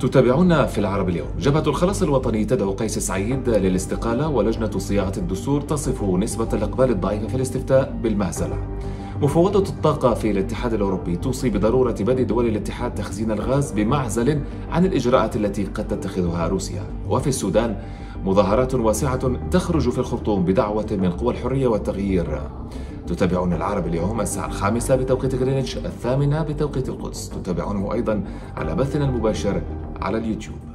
تتابعونا في العرب اليوم. جبهة الخلاص الوطني تدعو قيس سعيد للاستقالة ولجنة صياغة الدستور تصف نسبة الإقبال الضعيفة في الاستفتاء بالمهزلة. مفوضة الطاقة في الاتحاد الأوروبي توصي بضرورة بدء دول الاتحاد تخزين الغاز بمعزل عن الإجراءات التي قد تتخذها روسيا. وفي السودان مظاهرات واسعة تخرج في الخرطوم بدعوة من قوى الحرية والتغيير. تتابعون العرب اليوم الساعة الخامسة بتوقيت غرينتش الثامنة بتوقيت القدس. تتابعونه أيضا على بثنا المباشر على اليوتيوب.